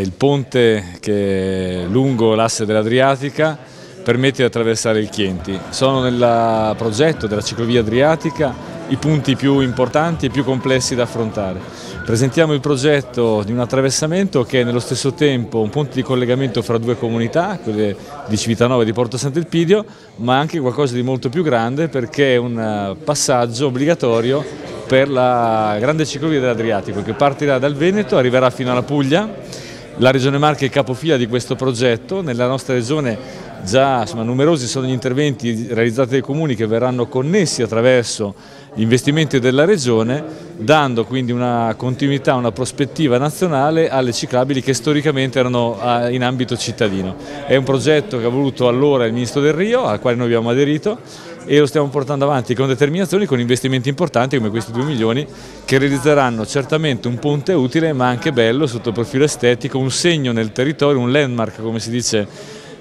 Il ponte che è lungo l'asse dell'Adriatica permette di attraversare il Chienti. Sono nel progetto della ciclovia adriatica i punti più importanti e più complessi da affrontare. Presentiamo il progetto di un attraversamento che è nello stesso tempo un punto di collegamento fra due comunità, quelle di Civitanova e di Porto Sant'Elpidio, ma anche qualcosa di molto più grande perché è un passaggio obbligatorio per la grande ciclovia dell'Adriatico che partirà dal Veneto, arriverà fino alla Puglia la Regione Marche è capofila di questo progetto, nella nostra regione già insomma, numerosi sono gli interventi realizzati dai comuni che verranno connessi attraverso gli investimenti della regione, dando quindi una continuità, una prospettiva nazionale alle ciclabili che storicamente erano in ambito cittadino. È un progetto che ha voluto allora il Ministro del Rio, al quale noi abbiamo aderito, e lo stiamo portando avanti con determinazione con investimenti importanti come questi 2 milioni che realizzeranno certamente un ponte utile ma anche bello sotto il profilo estetico, un segno nel territorio, un landmark come si dice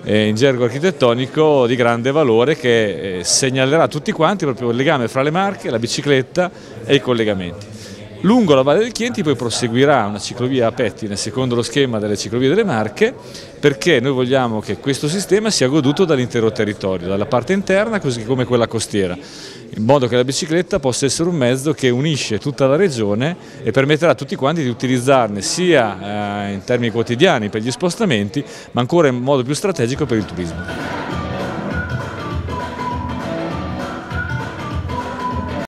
in gergo architettonico di grande valore che eh, segnalerà a tutti quanti proprio il legame fra le marche, la bicicletta e i collegamenti. Lungo la Valle del Chienti poi proseguirà una ciclovia a pettine secondo lo schema delle ciclovie delle Marche perché noi vogliamo che questo sistema sia goduto dall'intero territorio, dalla parte interna così come quella costiera, in modo che la bicicletta possa essere un mezzo che unisce tutta la regione e permetterà a tutti quanti di utilizzarne sia eh, in termini quotidiani per gli spostamenti ma ancora in modo più strategico per il turismo.